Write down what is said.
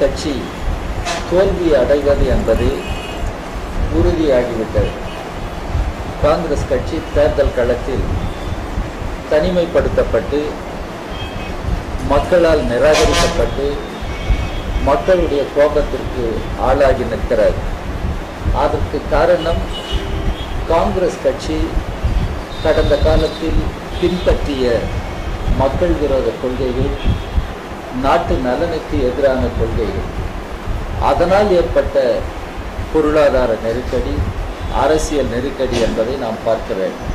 கட்சி தோல்வி அடைவது என்பது உறுதியாகிவிட்டது. காங்கிரஸ் கட்சி தேர்தல் களத்தில் தனிமைப்படுத்தப்பட்டு மக்களால் நிராகரிக்கப்பட்டு மக்களுடைய கோபத்திற்கு ஆளாகி நிற்கிறது அதற்கு காரணம் காங்கிரஸ் கட்சி கடந்த காலத்தில் பின்பற்றிய மக்கள் விரோத கொள்கைகள் நாட்டு நலனுக்கு எதிரான கொள்கைகள் அதனால் ஏற்பட்ட பொருளாதார நெருக்கடி அரசியல் நெருக்கடி என்பதை நாம் பார்க்க வேண்டும்.